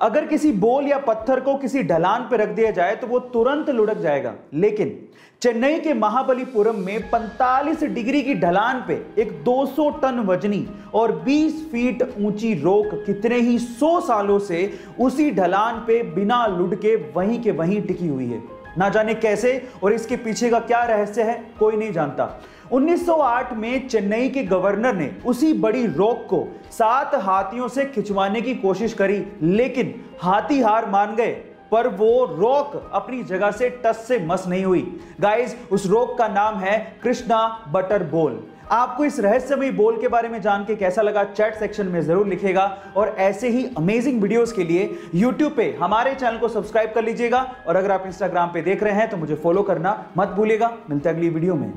अगर किसी बोल या पत्थर को किसी ढलान पर रख दिया जाए तो वो तुरंत लुढ़क जाएगा। लेकिन चेन्नई के महाबलीपुरम में 45 डिग्री की ढलान पे एक 200 टन वजनी और 20 फीट ऊँची रोक कितने ही 100 सालों से उसी ढलान पे बिना लुढ़के वहीं के वहीं टिकी हुई है। ना जाने कैसे और इसके पीछे का क्या रहस्य है, कोई नहीं जानता। 1908 में चेन्नई के गवर्नर ने उसी बड़ी रॉक को सात हाथियों से खिंचवाने की कोशिश करी, लेकिन हाथी हार मान गए, पर वो रॉक अपनी जगह से टस से मस नहीं हुई। गाइस उस रॉक का नाम है कृष्णा बटर बोल। आपको इस रहस्यमय बोल के बारे में जान के कैसा लगा, चैट सेक्शन में ज़रूर लिखेगा, और ऐसे ही अमेजिंग वीडियोस के लिए यूट्यूब पे हमारे चैनल को सब्सक्राइब कर लीजिएगा, और अगर आप इंस्टाग्राम पे देख रहे हैं तो मुझे फॉलो करना मत भूलिएगा। मिलते अगली वीडियो में।